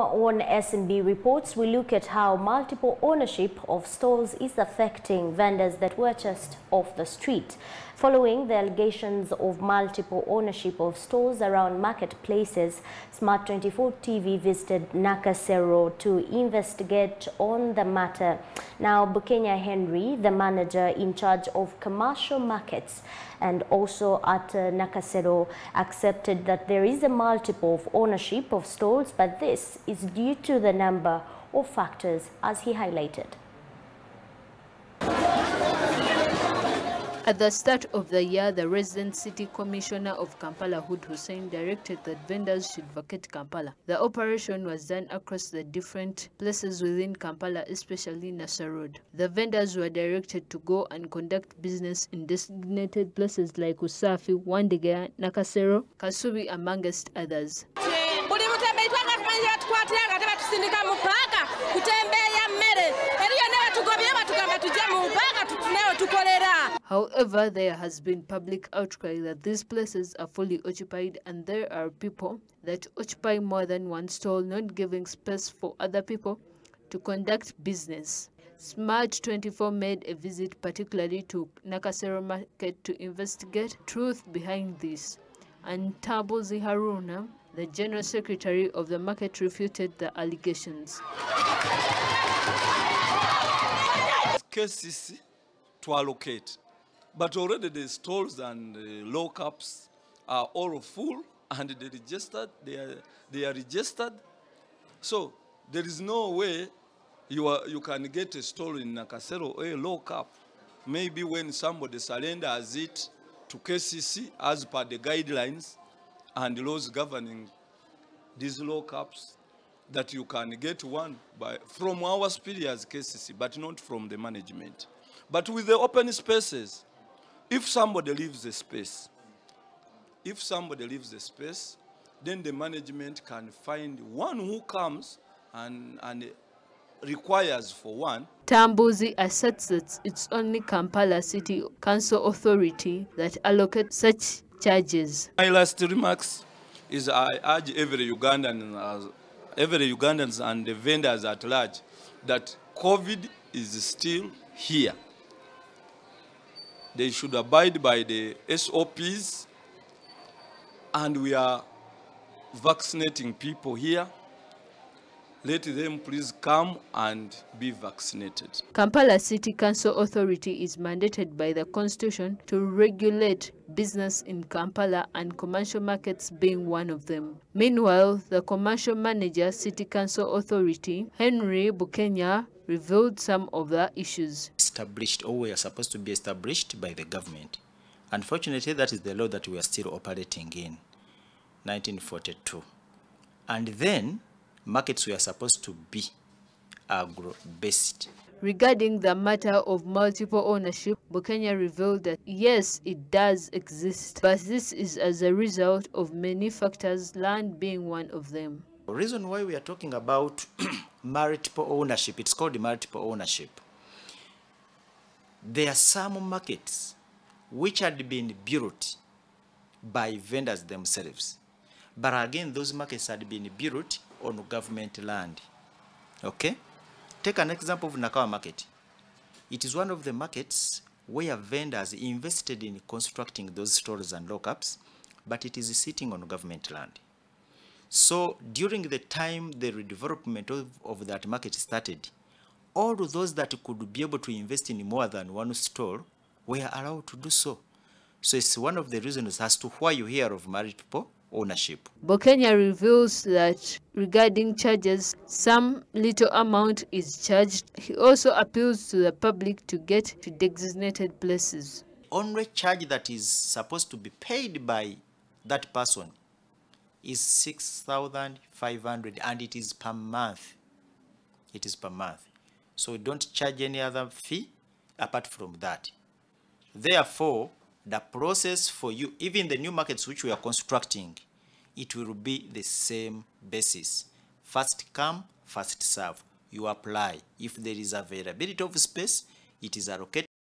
more on SNB reports, we look at how multiple ownership of stalls is affecting vendors that were just off the street. Following the allegations of multiple ownership of stalls around marketplaces, Smart 24 TV visited Nakasero to investigate on the matter. Now, Bukenya Henry, the manager in charge of commercial markets and also at uh, Nakasero, accepted that there is a multiple of ownership of stalls, but this is due to the number of factors, as he highlighted. At the start of the year, the resident city commissioner of Kampala, Hudu Hussein, directed that vendors should vacate Kampala. The operation was done across the different places within Kampala, especially Nasser Road. The vendors were directed to go and conduct business in designated places like Usafi, Wandegeya, Nakasero, Kasubi, amongst others. However, there has been public outcry that these places are fully occupied and there are people that occupy more than one stall, not giving space for other people to conduct business. Smart 24 made a visit particularly to Nakasero Market to investigate truth behind this. And Tabo Ziharuna, the General Secretary of the market, refuted the allegations. KCC to allocate. But already the stalls and the lockups are all full and they registered, they are, they are registered. So there is no way you, are, you can get a stall in Nakasero or a lockup. Maybe when somebody surrenders it to KCC as per the guidelines and laws governing these lockups, that you can get one by, from our spirit as KCC, but not from the management. But with the open spaces, if somebody leaves the space, if somebody leaves the space, then the management can find one who comes and, and requires for one. Tambuzi asserts that it's only Kampala City Council Authority that allocates such charges. My last remarks is I urge every Ugandan, every Ugandans and the vendors at large that COVID is still here. They should abide by the SOPs and we are vaccinating people here. Let them please come and be vaccinated. Kampala City Council Authority is mandated by the Constitution to regulate business in Kampala and commercial markets being one of them. Meanwhile, the commercial manager, City Council Authority, Henry Bukenya, revealed some of the issues. Established or were supposed to be established by the government. Unfortunately, that is the law that we are still operating in 1942. And then markets were supposed to be agro-based. Regarding the matter of multiple ownership, Bukenya revealed that yes, it does exist, but this is as a result of many factors, land being one of them. The reason why we are talking about multiple ownership, it's called multiple ownership. There are some markets which had been built by vendors themselves. But again, those markets had been built on government land. Okay? Take an example of Nakawa market. It is one of the markets where vendors invested in constructing those stores and lockups, but it is sitting on government land. So during the time the redevelopment of, of that market started, all those that could be able to invest in more than one store were allowed to do so. So it's one of the reasons as to why you hear of multiple ownership. Bukenya reveals that regarding charges, some little amount is charged. He also appeals to the public to get to designated places. Only charge that is supposed to be paid by that person is 6,500 and it is per month. It is per month. So we don't charge any other fee apart from that. Therefore, the process for you, even the new markets which we are constructing, it will be the same basis. First come, first serve. You apply. If there is availability of space, it is allocated